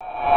you